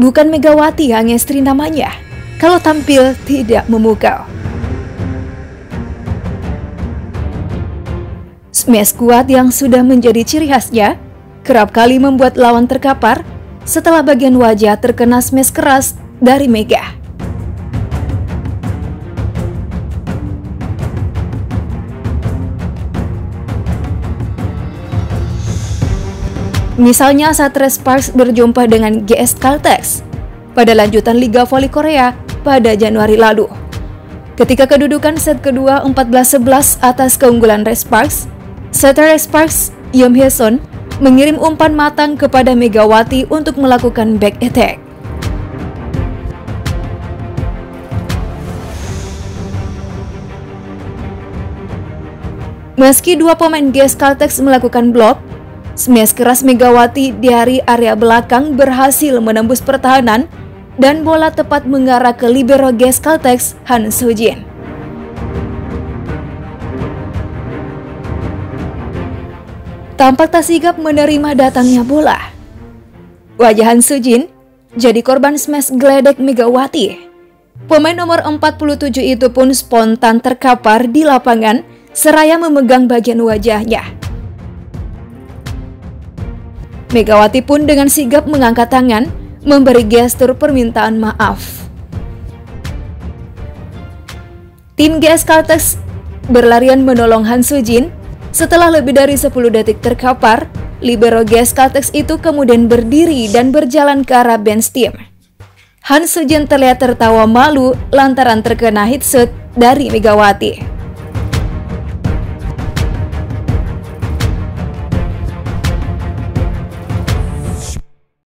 bukan Megawati yang istri namanya. Kalau tampil tidak memukau. Smash kuat yang sudah menjadi ciri khasnya, kerap kali membuat lawan terkapar setelah bagian wajah terkena smash keras dari Mega. Misalnya saat Red Sparks berjumpa dengan GS Caltex pada lanjutan Liga Voli Korea pada Januari lalu. Ketika kedudukan set kedua 14-11 atas keunggulan Red Sparks, setter Red Sparks, Yom Hyeson, mengirim umpan matang kepada Megawati untuk melakukan back attack. Meski dua pemain GS Caltex melakukan blok, Smash keras Megawati dari area belakang berhasil menembus pertahanan dan bola tepat mengarah ke libero Ges Caltex Han Sojin. Tampak tak sigap menerima datangnya bola. Wajah Han Sojin jadi korban smash geledek Megawati. Pemain nomor 47 itu pun spontan terkapar di lapangan seraya memegang bagian wajahnya. Megawati pun dengan sigap mengangkat tangan, memberi gestur permintaan maaf. Tim GS Caltex berlarian menolong Han Sujin. Setelah lebih dari 10 detik terkapar, libero GS Caltex itu kemudian berdiri dan berjalan ke arah bench team. Han Sujin terlihat tertawa malu lantaran terkena hit dari Megawati.